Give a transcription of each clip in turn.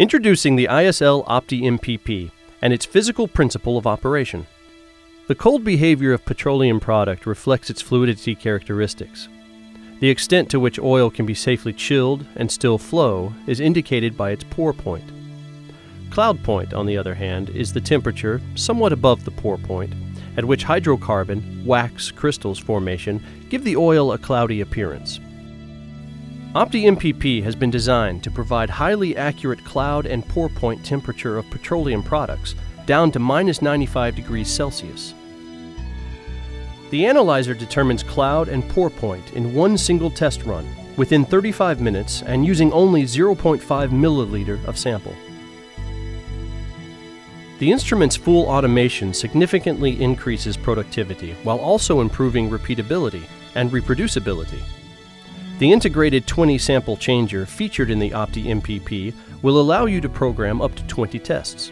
Introducing the ISL Opti MPP and its physical principle of operation. The cold behavior of petroleum product reflects its fluidity characteristics. The extent to which oil can be safely chilled and still flow is indicated by its pour point. Cloud point, on the other hand, is the temperature, somewhat above the pour point, at which hydrocarbon, wax, crystals formation give the oil a cloudy appearance. Opti MPP has been designed to provide highly accurate cloud and pour point temperature of petroleum products down to minus 95 degrees Celsius. The analyzer determines cloud and pour point in one single test run within 35 minutes and using only 0.5 milliliter of sample. The instrument's full automation significantly increases productivity while also improving repeatability and reproducibility. The integrated 20 sample changer featured in the Opti MPP will allow you to program up to 20 tests.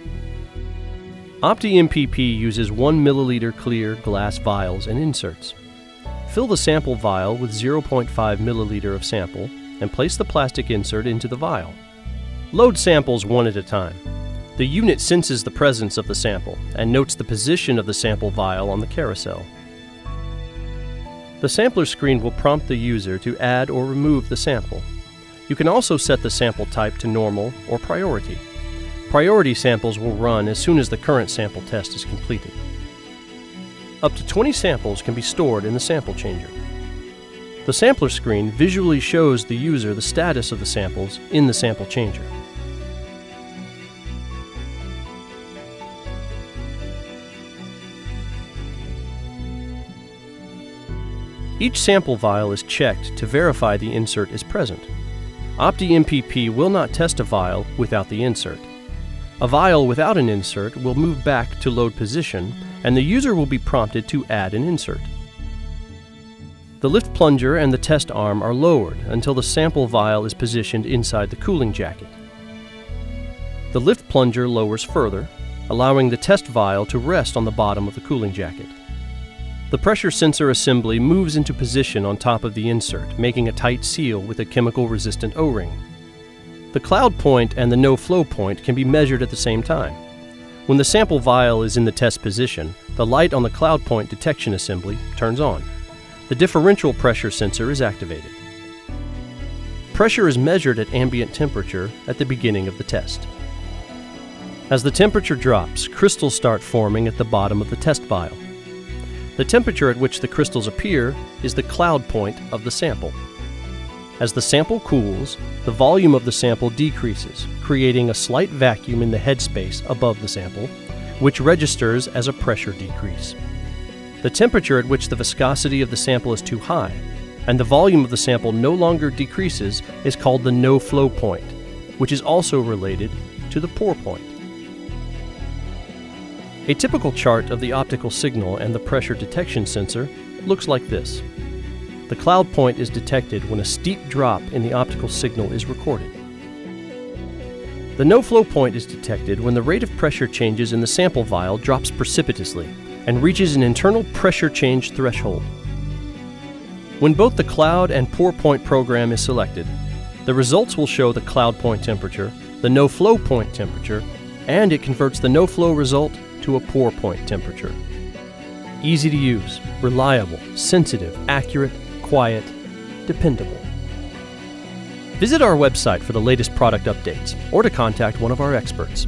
Opti MPP uses 1 milliliter clear glass vials and inserts. Fill the sample vial with 0.5 milliliter of sample and place the plastic insert into the vial. Load samples one at a time. The unit senses the presence of the sample and notes the position of the sample vial on the carousel. The sampler screen will prompt the user to add or remove the sample. You can also set the sample type to normal or priority. Priority samples will run as soon as the current sample test is completed. Up to 20 samples can be stored in the sample changer. The sampler screen visually shows the user the status of the samples in the sample changer. Each sample vial is checked to verify the insert is present. Opti MPP will not test a vial without the insert. A vial without an insert will move back to load position and the user will be prompted to add an insert. The lift plunger and the test arm are lowered until the sample vial is positioned inside the cooling jacket. The lift plunger lowers further, allowing the test vial to rest on the bottom of the cooling jacket. The pressure sensor assembly moves into position on top of the insert, making a tight seal with a chemical resistant O ring. The cloud point and the no flow point can be measured at the same time. When the sample vial is in the test position, the light on the cloud point detection assembly turns on. The differential pressure sensor is activated. Pressure is measured at ambient temperature at the beginning of the test. As the temperature drops, crystals start forming at the bottom of the test vial. The temperature at which the crystals appear is the cloud point of the sample. As the sample cools, the volume of the sample decreases, creating a slight vacuum in the headspace above the sample, which registers as a pressure decrease. The temperature at which the viscosity of the sample is too high, and the volume of the sample no longer decreases, is called the no flow point, which is also related to the pour point. A typical chart of the optical signal and the pressure detection sensor looks like this. The cloud point is detected when a steep drop in the optical signal is recorded. The no flow point is detected when the rate of pressure changes in the sample vial drops precipitously and reaches an internal pressure change threshold. When both the cloud and pour point program is selected, the results will show the cloud point temperature, the no flow point temperature, and it converts the no flow result to a pour point temperature. Easy to use, reliable, sensitive, accurate, quiet, dependable. Visit our website for the latest product updates or to contact one of our experts.